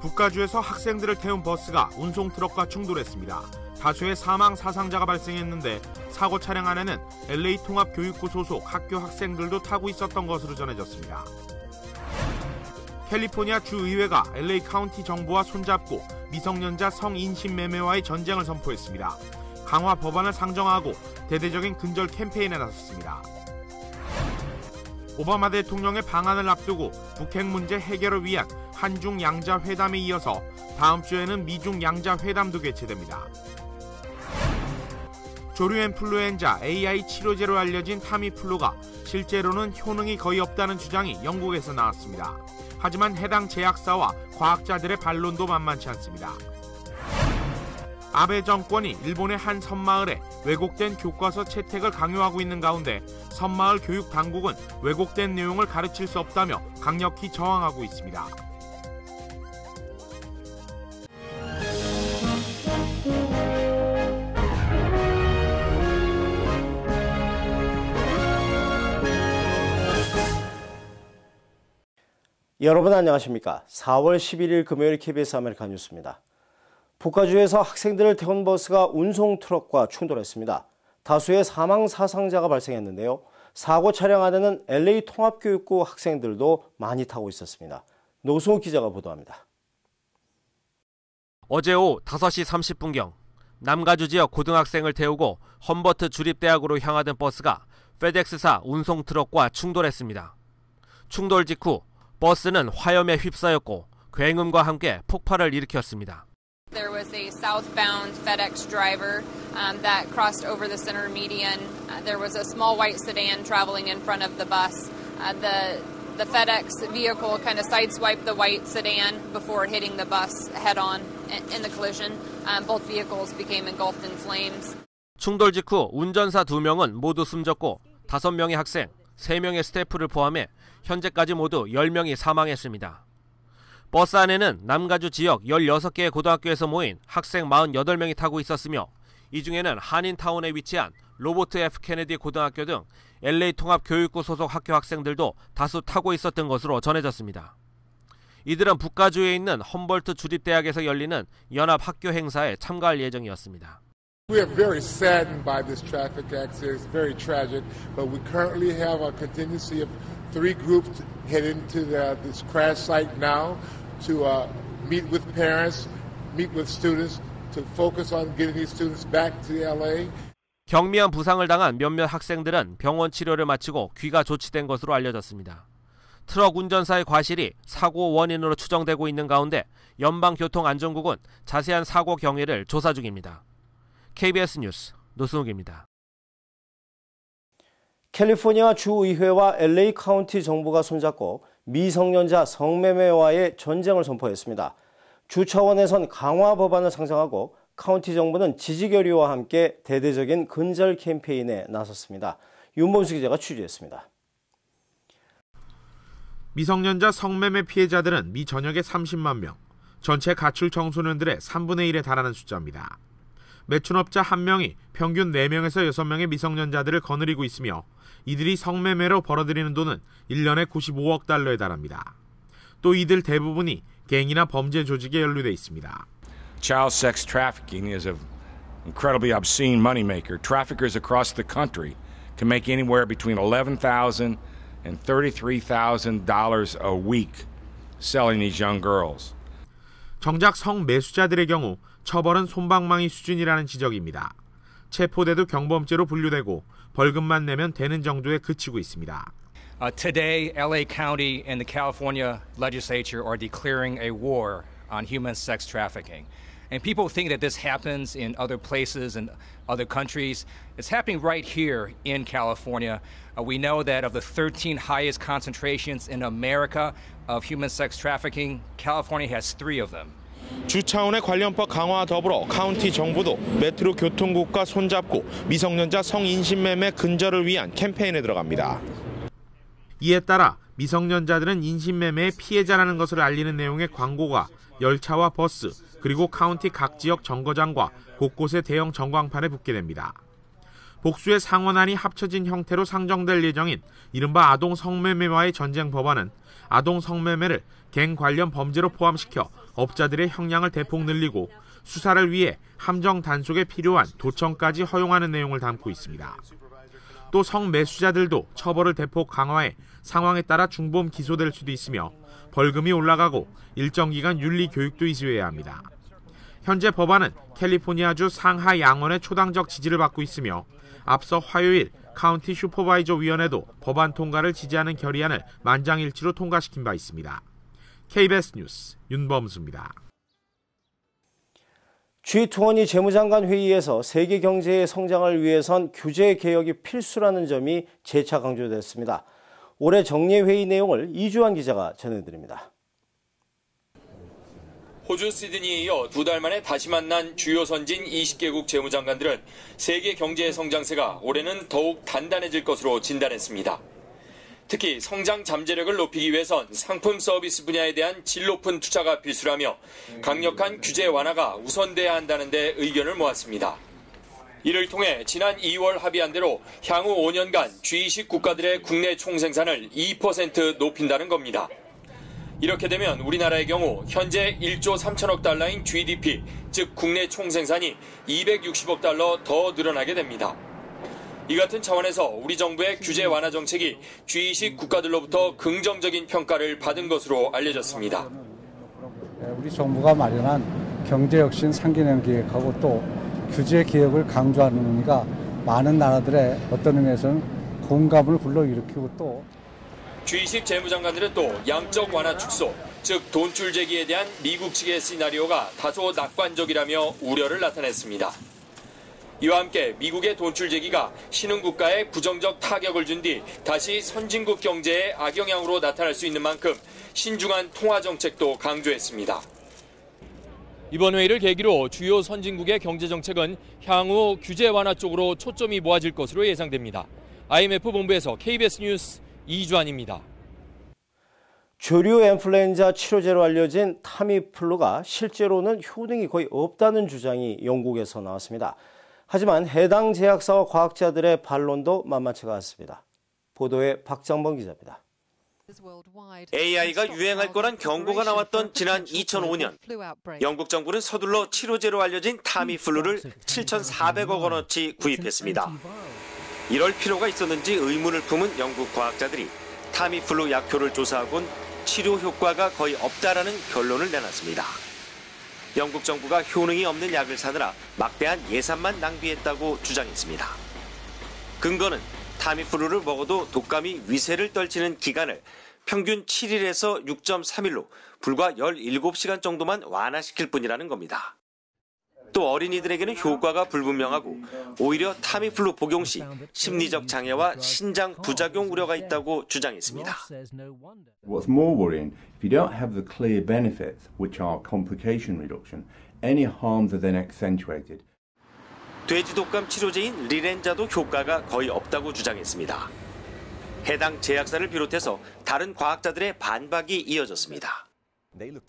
북가주에서 학생들을 태운 버스가 운송 트럭과 충돌했습니다. 다수의 사망 사상자가 발생했는데 사고 차량 안에는 LA 통합교육부 소속 학교 학생들도 타고 있었던 것으로 전해졌습니다. 캘리포니아 주의회가 LA 카운티 정부와 손잡고 미성년자 성인신 매매와의 전쟁을 선포했습니다. 강화 법안을 상정하고 대대적인 근절 캠페인에 나섰습니다. 오바마 대통령의 방안을 앞두고 북핵 문제 해결을 위한 한중 양자 회담에 이어서 다음 주에는 미중 양자 회담도 개최됩니다. 조류 인플루엔자 AI 치료제로 알려진 타미플루가 실제로는 효능이 거의 없다는 주장이 영국에서 나왔습니다. 하지만 해당 제약사와 과학자들의 반론도 만만치 않습니다. 아베 정권이 일본의 한 섬마을에 왜곡된 교과서 채택을 강요하고 있는 가운데 섬마을 교육 당국은 왜곡된 내용을 가르칠 수 없다며 강력히 저항하고 있습니다. 여러분 안녕하십니까? 4월 11일 금요일 KBS 아메리카 뉴스입니다. 북가주에서 학생들을 태운 버스가 운송 트럭과 충돌했습니다. 다수의 사망 사상자가 발생했는데요. 사고 차량 안에는 LA 통합교육부 학생들도 많이 타고 있었습니다. 노승우 기자가 보도합니다. 어제 오후 5시 30분경 남가주 지역 고등학생을 태우고 험버트 주립대학으로 향하던 버스가 페덱스사 운송 트럭과 충돌했습니다. 충돌 직후 버스는 화염에 휩싸였고 굉음과 함께 폭발을 일으켰습니다. There was a southbound FedEx driver um, that crossed over the center median. Uh, there was a small white sedan traveling in front of the bus. Uh, the the FedEx vehicle kind of sideswiped the white sedan before hitting the bus head on in the collision. Um, both vehicles became engulfed in flames. 충돌 직후 운전사 2명은 모두 숨졌고 5명의 학생, 3명의 스태프를 포함해 현재까지 모두 10명이 사망했습니다. 버스 안에는 남가주 지역 16개의 고등학교에서 모인 학생 48명이 타고 있었으며 이 중에는 한인타운에 위치한 로버트 F 케네디 고등학교 등 LA 통합교육부 소속 학교 학생들도 다수 타고 있었던 것으로 전해졌습니다. 이들은 북가주에 있는 험벌트 주립대학에서 열리는 연합 학교 행사에 참가할 예정이었습니다. We are very saddened by this traffic accident. It's very tragic, but we currently have a contingency of three groups heading to the, this crash site now. to uh, meet with parents, meet with students, to focus on getting these students back to LA. 경미한 부상을 당한 몇몇 학생들은 병원 치료를 마치고 귀가 조치된 것으로 알려졌습니다. 트럭 운전사의 과실이 사고 원인으로 추정되고 있는 가운데 연방교통안전국은 자세한 사고 경위를 조사 중입니다. KBS 뉴스 노승욱입니다. 캘리포니아 주의회와 LA 카운티 정부가 손잡고 미성년자 성매매와의 전쟁을 선포했습니다. 주 차원에선 강화 법안을 상정하고 카운티 정부는 지지 결의와 함께 대대적인 근절 캠페인에 나섰습니다. 윤범수 기자가 취재했습니다. 미성년자 성매매 피해자들은 미 전역의 30만 명, 전체 가출 청소년들의 3분의 1에 달하는 숫자입니다. 매춘업자 1명이 평균 4명에서 6명의 미성년자들을 거느리고 있으며 이들이 성매매로 벌어들이는 돈은 1년에 95억 달러에 달합니다. 또 이들 대부분이 갱이나 범죄 조직에 연루돼 있습니다. Child sex trafficking is an incredibly obscene moneymaker. Traffickers across the country can make anywhere between $11,000 and $33,000 a week selling these young girls. 정작 성매수자들의 경우 처벌은 솜방망이 수준이라는 지적입니다. 체포돼도 경범죄로 분류되고 벌금만 내면 되는 정도에 그치고 있습니다. Uh, today, LA County and the California legislature are declaring a war on human sex trafficking. And people think that this happens in other places and other countries. It's happening right here in California. Uh, we know that of the 13 highest concentrations in America of human sex trafficking, California has three of them. 주 차원의 관련법 강화 더불어 카운티 정부도 메트로 교통국과 손잡고 미성년자 성 인신매매 근절을 위한 캠페인에 들어갑니다. 이에 따라 미성년자들은 인신매매의 피해자라는 것을 알리는 내용의 광고가 열차와 버스 그리고 카운티 각 지역 정거장과 곳곳의 대형 전광판에 붙게 됩니다. 복수의 상원안이 합쳐진 형태로 상정될 예정인 이른바 아동 성매매와의 전쟁 법안은 아동 성매매를 갱 관련 범죄로 포함시켜 업자들의 형량을 대폭 늘리고 수사를 위해 함정 단속에 필요한 도청까지 허용하는 내용을 담고 있습니다. 또 성매수자들도 처벌을 대폭 강화해 상황에 따라 중범 기소될 수도 있으며 벌금이 올라가고 일정 기간 윤리 교육도 이수해야 합니다. 현재 법안은 캘리포니아주 상하 양원의 초당적 지지를 받고 있으며 앞서 화요일 카운티 supervisor 위원회도 법안 통과를 지지하는 결의안을 만장일치로 통과시킨 바 있습니다. KBS 뉴스 윤범수입니다. G20 재무장관 회의에서 세계 경제의 성장을 위해선 규제 개혁이 필수라는 점이 재차 강조됐습니다. 올해 정례 회의 내용을 이주환 기자가 전해드립니다. 호주 시드니에 이어 두 달 만에 다시 만난 주요 선진 20개국 재무장관들은 세계 경제의 성장세가 올해는 더욱 단단해질 것으로 진단했습니다. 특히 성장 잠재력을 높이기 위해선 상품 서비스 분야에 대한 질 높은 투자가 필수라며 강력한 규제 완화가 우선돼야 한다는 데 의견을 모았습니다. 이를 통해 지난 2월 합의한 대로 향후 5년간 G20 국가들의 국내 총생산을 2% 높인다는 겁니다. 이렇게 되면 우리나라의 경우 현재 1조 3천억 달러인 GDP, 즉 국내 총생산이 260억 달러 더 늘어나게 됩니다. 이 같은 차원에서 우리 정부의 규제 완화 정책이 G20 국가들로부터 긍정적인 평가를 받은 것으로 알려졌습니다. 우리 정부가 마련한 경제혁신 상기능 계획하고 또 규제 개혁을 강조하는 의미가 많은 나라들의 어떤 의미에서는 공감을 불러일으키고 또 G20 재무장관들은 또 양적 완화 축소, 즉 돈줄 제기에 대한 미국 측의 시나리오가 다소 낙관적이라며 우려를 나타냈습니다. 이와 함께 미국의 돈줄 제기가 신흥국가에 부정적 타격을 준 뒤 다시 선진국 경제에 악영향으로 나타날 수 있는 만큼 신중한 통화 정책도 강조했습니다. 이번 회의를 계기로 주요 선진국의 경제 정책은 향후 규제 완화 쪽으로 초점이 모아질 것으로 예상됩니다. IMF 본부에서 KBS 뉴스 이주환입니다. 조류 인플루엔자 치료제로 알려진 타미플루가 실제로는 효능이 거의 없다는 주장이 영국에서 나왔습니다. 하지만 해당 제약사와 과학자들의 반론도 만만치가 않습니다. 보도에 박장범 기자입니다. AI가 유행할 거란 경고가 나왔던 지난 2005년 영국 정부는 서둘러 치료제로 알려진 타미플루를 7,400억 원어치 구입했습니다. 이럴 필요가 있었는지 의문을 품은 영국 과학자들이 타미플루 약효를 조사하곤 치료 효과가 거의 없다라는 결론을 내놨습니다. 영국 정부가 효능이 없는 약을 사느라 막대한 예산만 낭비했다고 주장했습니다. 근거는 타미플루를 먹어도 독감이 위세를 떨치는 기간을 평균 7일에서 6.3일로 불과 17시간 정도만 완화시킬 뿐이라는 겁니다. 또 어린이들에게는 효과가 불분명하고 오히려 타미플루 복용 시 심리적 장애와 신장 부작용 우려가 있다고 주장했습니다. What's more worrying, if you don't have the clear benefits, which are complication reduction, any harms are then accentuated. 돼지 독감 치료제인 리렌자도 효과가 거의 없다고 주장했습니다. 해당 제약사를 비롯해서 다른 과학자들의 반박이 이어졌습니다.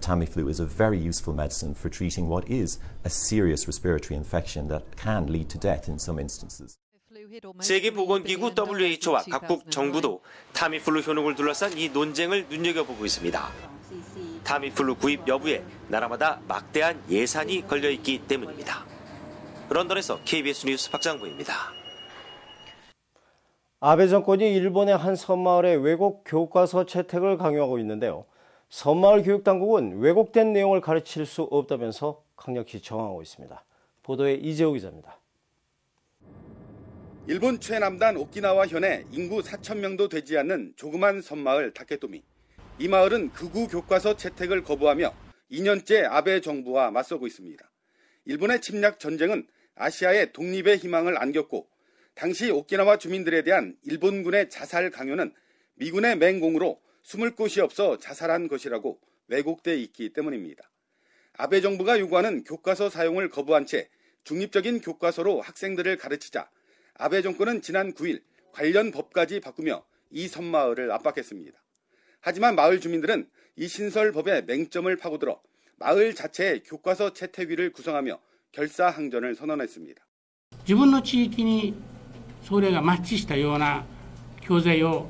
Tamiflu is a very useful medicine for treating what is a serious respiratory infection that can lead to death in some instances. 세계보건기구 WHO와 각국 정부도 타미플루 효능을 둘러싼 이 논쟁을 눈여겨보고 있습니다. 타미플루 구입 여부에 나라마다 막대한 예산이 걸려있기 때문입니다. 런던에서 KBS 뉴스 박장부입니다. 아베 정권이 일본의 한 섬마을에 왜곡 교과서 채택을 강요하고 있는데요. 섬마을 교육당국은 왜곡된 내용을 가르칠 수 없다면서 강력히 정하고 있습니다. 보도에 이재호 기자입니다. 일본 최남단 오키나와 현에 인구 4천 명도 되지 않는 조그만 섬마을 다케토미. 이 마을은 극우 교과서 채택을 거부하며 2년째 아베 정부와 맞서고 있습니다. 일본의 침략 전쟁은 아시아의 독립의 희망을 안겼고 당시 오키나와 주민들에 대한 일본군의 자살 강요는 미군의 맹공으로 숨을 곳이 없어 자살한 것이라고 왜곡돼 있기 때문입니다. 아베 정부가 요구하는 교과서 사용을 거부한 채 중립적인 교과서로 학생들을 가르치자 아베 정권은 지난 9일 관련 법까지 바꾸며 이 섬마을을 압박했습니다. 하지만 마을 주민들은 이 신설법의 맹점을 파고들어 마을 자체의 교과서 채택위를 구성하며 결사항전을 선언했습니다. 自分の地域に それがマッチしたような教材を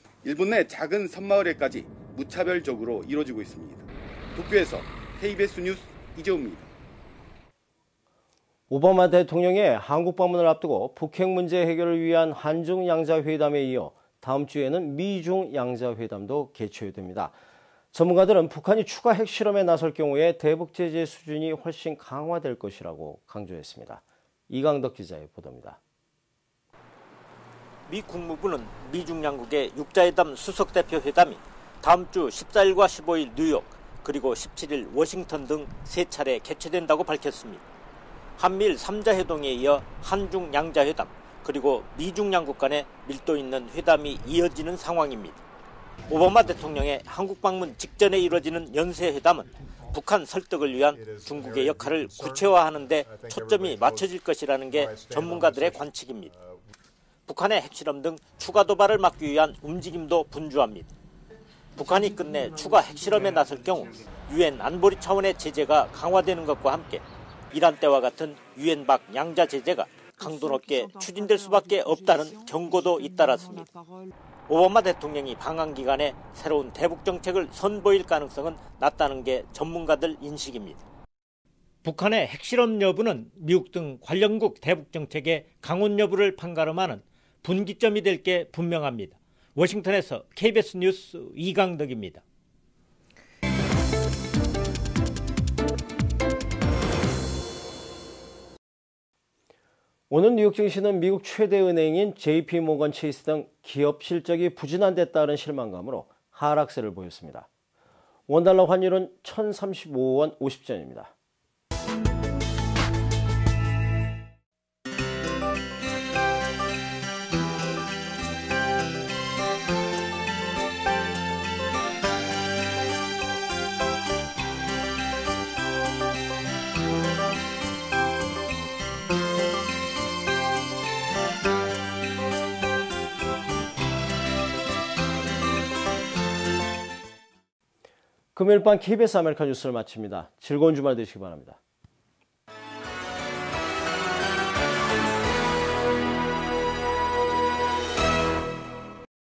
일본 내 작은 섬마을에까지 무차별적으로 이루어지고 있습니다. 도쿄에서 KBS 뉴스 이재우입니다. 오바마 대통령의 한국 방문을 앞두고 북핵 문제 해결을 위한 한중 양자 회담에 이어 다음 주에는 미중 양자 회담도 개최됩니다. 전문가들은 북한이 추가 핵실험에 나설 경우에 대북 제재 수준이 훨씬 강화될 것이라고 강조했습니다. 이강덕 기자의 보도입니다. 미 국무부는 미중 양국의 육자회담 수석대표 회담이 다음 주 14일과 15일 뉴욕 그리고 17일 워싱턴 등 세 차례 개최된다고 밝혔습니다. 한미일 3자 회동에 이어 한중 양자 회담 그리고 미중 양국 간의 밀도 있는 회담이 이어지는 상황입니다. 오바마 대통령의 한국 방문 직전에 이뤄지는 연쇄 회담은 북한 설득을 위한 중국의 역할을 구체화하는 데 초점이 맞춰질 것이라는 게 전문가들의 관측입니다. 북한의 핵실험 등 추가 도발을 막기 위한 움직임도 분주합니다. 북한이 끝내 추가 핵실험에 나설 경우 유엔 안보리 차원의 제재가 강화되는 것과 함께 이란 때와 같은 유엔 밖 양자 제재가 강도 높게 추진될 수밖에 없다는 경고도 잇따랐습니다. 오바마 대통령이 방한 기간에 새로운 대북 정책을 선보일 가능성은 낮다는 게 전문가들 인식입니다. 북한의 핵실험 여부는 미국 등 관련국 대북 정책의 강원 여부를 판가름하는 분기점이 될 게 분명합니다. 워싱턴에서 KBS 뉴스 이강덕입니다. 오늘 뉴욕 증시는 미국 최대 은행인 JP 모건 체이스 등 기업 실적이 부진한 데 따른 실망감으로 하락세를 보였습니다. 원달러 환율은 1,035원 50전입니다. 금요일 밤 KBS 아메리카 뉴스를 마칩니다. 즐거운 주말 되시기 바랍니다.